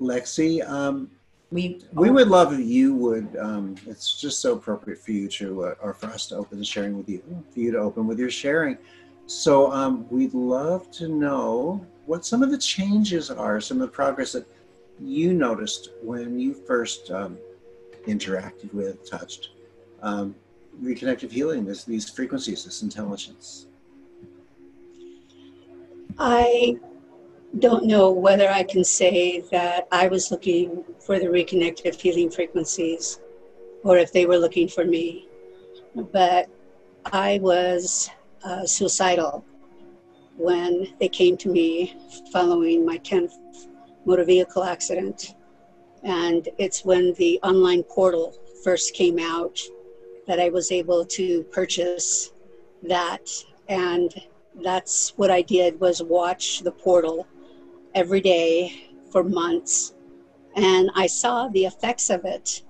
Lexi, um, We, we would love if you would, um, it's just so appropriate for you to, uh, or for us to open the sharing with you, for you to open with your sharing. So um, we'd love to know what some of the changes are, some of the progress that you noticed when you first um, interacted with, touched, um, reconnective healing, this, these frequencies, this intelligence. I don't know whether I can say that I was looking for the reconnective healing frequencies or if they were looking for me. But I was uh, suicidal when they came to me following my 10th motor vehicle accident. And it's when the online portal first came out that I was able to purchase that. And that's what I did was watch the portal every day for months. And I saw the effects of it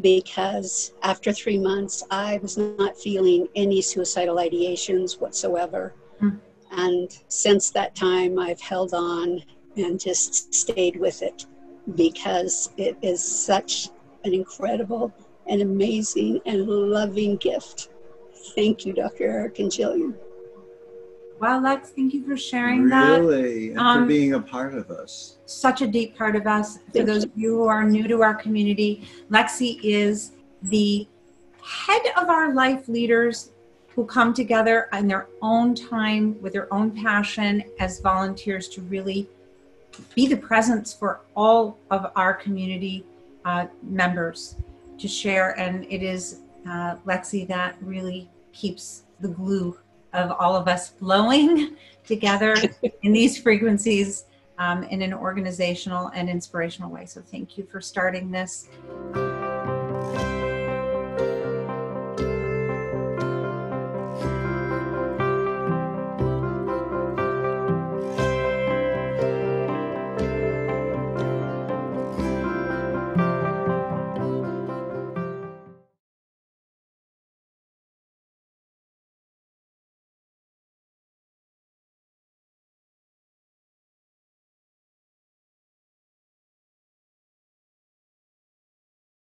because after three months, I was not feeling any suicidal ideations whatsoever. Mm. And since that time, I've held on and just stayed with it because it is such an incredible and amazing and loving gift. Thank you, Dr. Eric and Jillian. Wow, Lex, thank you for sharing that. Really, and for Um, being a part of us. Such a deep part of us. For Thank those of you who are new to our community, Lexi is the head of our life leaders who come together in their own time with their own passion as volunteers to really be the presence for all of our community uh, members to share. And it is uh, Lexi that really keeps the glue of all of us flowing together in these frequencies um, in an organizational and inspirational way. So thank you for starting this.